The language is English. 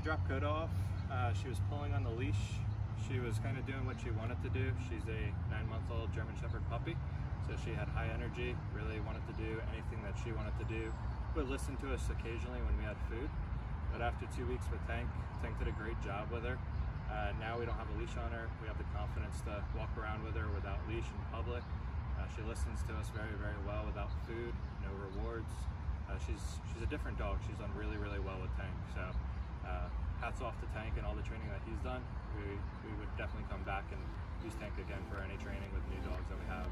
drop Koda off, uh, she was pulling on the leash. She was kind of doing what she wanted to do. She's a nine-month-old German Shepherd puppy, so she had high energy, really wanted to do anything that she wanted to do, would listen to us occasionally when we had food. But after two weeks with Tank, Tank did a great job with her. Uh, now we don't have a leash on her. We have the confidence to walk around with her without leash in public. Uh, she listens to us very, very well without food, no rewards. Uh, she's she's a different dog. She's done really, really well with Tank. So uh, hats off to Tank and all the training that he's done. We, we would definitely come back and use Tank again for any training with new dogs that we have.